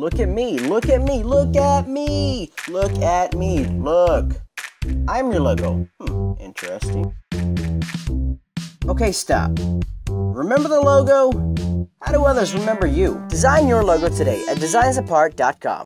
Look at me, look at me, look at me, look at me, look. I'm your logo. Hmm, interesting. Okay, stop. Remember the logo? How do others remember you? Design your logo today at designsapart.com.